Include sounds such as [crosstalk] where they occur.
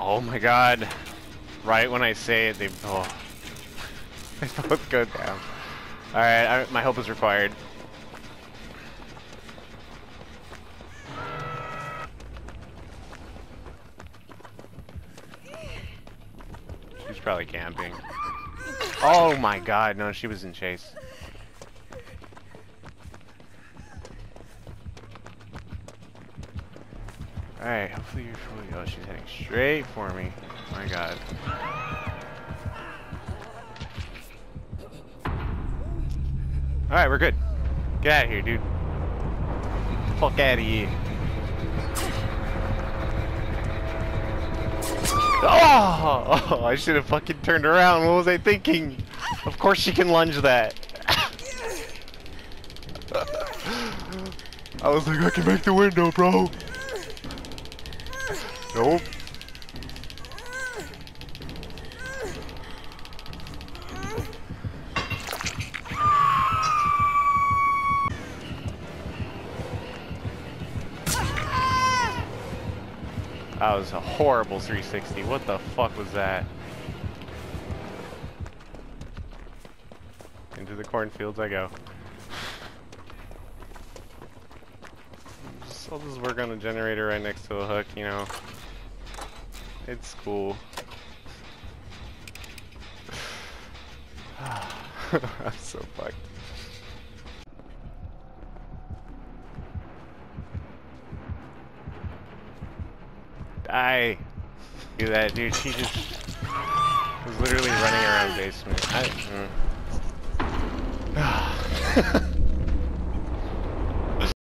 Oh my god. Right when I say it, they both, [laughs] they both go down. Alright, my help is required. She's probably camping. Oh my god, no, she was in chase. Alright, hopefully you're fully. Oh, she's heading straight for me. Oh my god. Alright, we're good. Get out of here, dude. Fuck out of here. Oh! oh [laughs] I should have fucking turned around. What was I thinking? Of course she can lunge that. [laughs] I was like, I can make the window, bro. Nope. That was a horrible 360. What the fuck was that? Into the cornfields I go. I'll just work on a generator right next to a hook, you know. It's cool. [sighs] I'm so fucked. Die! Do that, dude. She just was literally running around basement. I, mm. [sighs] [laughs]